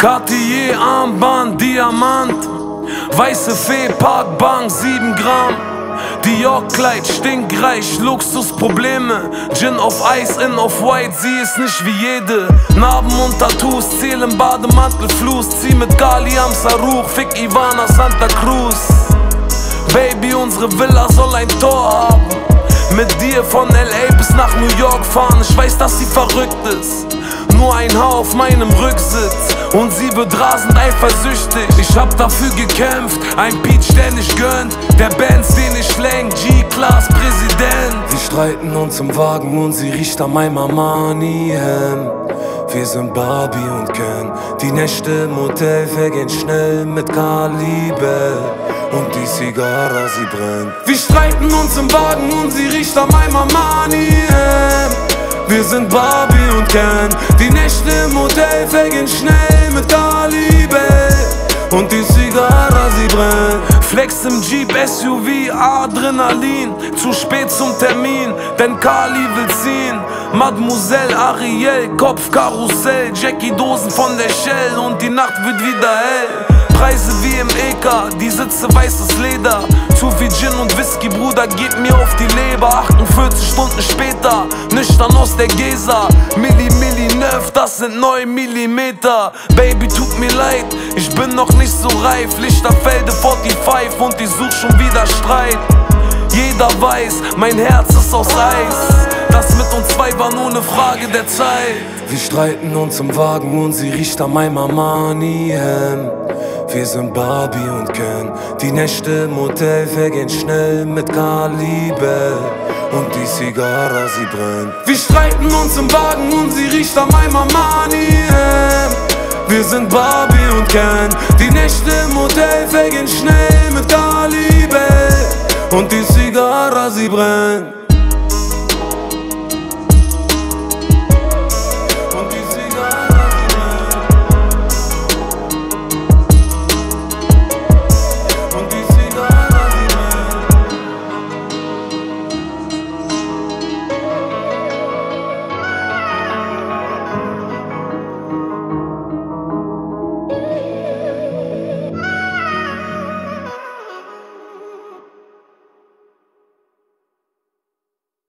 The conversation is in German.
Cartier, Armband, Diamant Weiße Fee, Parkbank, 7 Gramm Dior-Kleid, stinkreich, Luxusprobleme. Gin auf Eis, in auf White, sie ist nicht wie jede. Narben und Tattoos, zählen Bademantelfluss Zieh mit Gali am Saruch, fick Ivana Santa Cruz. Baby, unsere Villa soll ein Tor haben. Mit dir von L.A. bis nach New York fahren. Ich weiß, dass sie verrückt ist nur ein Haar auf meinem Rücksitz und sie wird rasend eifersüchtig. Ich hab dafür gekämpft, ein Peach, der nicht gönnt, der Bands, den ich lenk, G-Class Präsident. Wir streiten uns im Wagen und sie riecht an meinem Armani-Hemd. Wir sind Barbie und Ken. Die Nächte im Hotel vergehen schnell mit Kaliber. Und die Zigarre, sie brennt. Wir streiten uns im Wagen und sie riecht an meinem Armani-Hemd. Wir sind Barbie und Ken Die Nächte im Hotel vergehen schnell mit Kaliber Und die Zigarre, sie brennt. Flex im Jeep, SUV, Adrenalin. Zu spät zum Termin, denn Kali will ziehen. Mademoiselle Ariel, Kopfkarussell. Jackie Dosen von der Shell. Und die Nacht wird wieder hell Preise wie im EK, die Sitze weißes Leder. Zu viel Gin und Whisky, Bruder, geht mir auf die Leber. 48 Stunden später, nüchtern aus der Gesa. Milli, Milli, Neuf, das sind 9 Millimeter. Baby, tut mir leid, ich bin noch nicht so reif. Lichterfelde 45 und ich such schon wieder Streit. Jeder weiß, mein Herz ist aus Eis. Das mit uns zwei war nur eine Frage der Zeit. Wir streiten uns im Wagen und sie riecht an meinem Armani-Hemd. Wir sind Barbie und Ken. Die Nächte im Hotel vergehen schnell mit Kaliber. Und die Zigarre, sie brennt. Wir streiten uns im Wagen und sie riecht an meinem Armani-Hemd. Wir sind Barbie und Ken. Die Nächte im Hotel vergehen schnell mit Kaliber. Und die Zigarre, sie brennt.